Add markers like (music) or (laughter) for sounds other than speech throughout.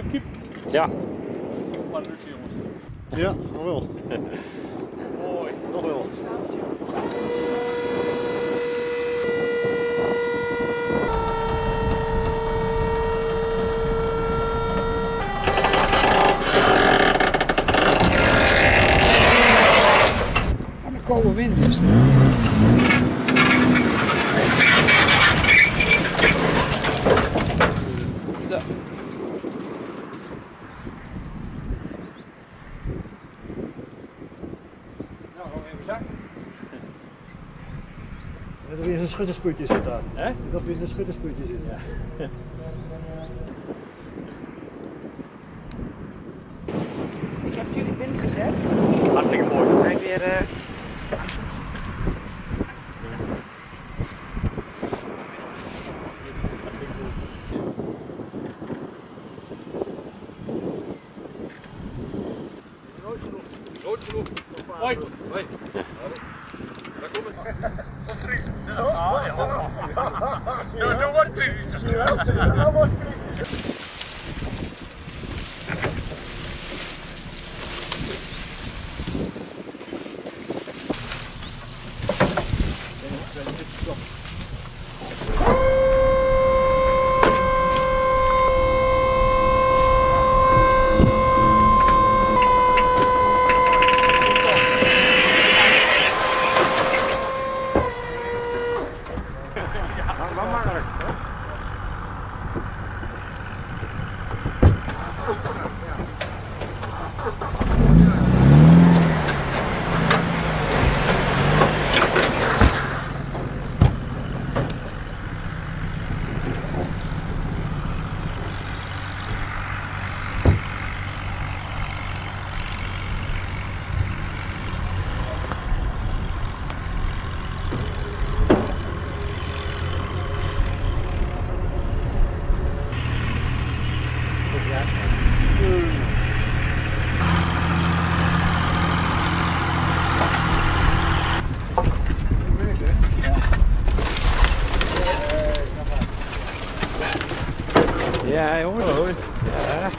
kip. Ja. Maar lukt jongens. Ja, nog wel. (laughs) Mooi. Nog wel. Aan de koude wind is het. Zo. Nou, gewoon even zakken. Of je in een schuttersputje zit daar. Hè? Net of je in een schuttersputje zit. (laughs) Ik heb jullie binnengezet. Hartstikke mooi. Kijk weer. eh, Hoi. Não, não, não, louco. Eu não gosto de trilhas. Ja, jongen. Ja.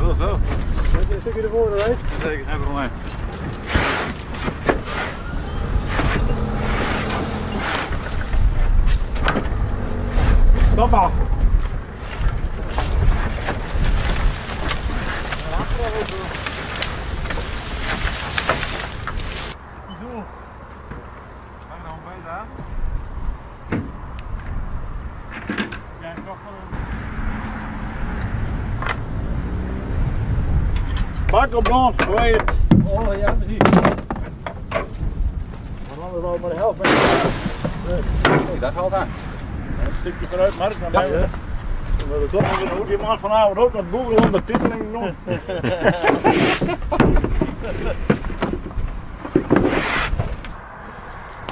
Wel zo. Een stukje ervoor, right? Zeker, geen maar. Hang nog een beetje aan. Ja, nog Bak op brand, hoe heet het? Oh ja, precies. Anders wou ik maar de helft. Nee, dat valt aan. Een stukje vooruit, Mark, naar mij. hè. Dan wil ik toch nog een die man vanavond ook met boeren onder titeling doen.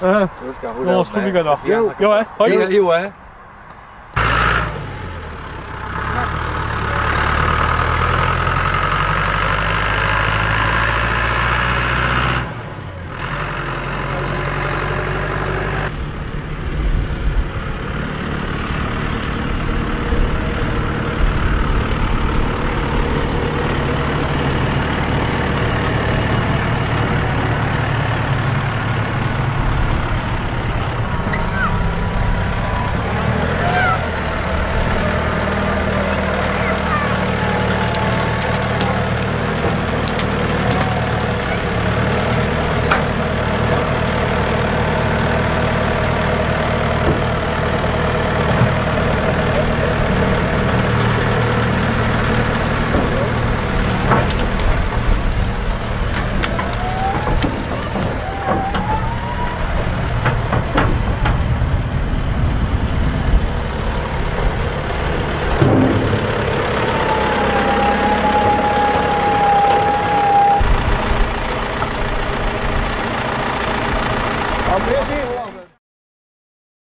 Uh, Jongens, goed weekend nog. Jo, hè. Hoi. Jo, hè.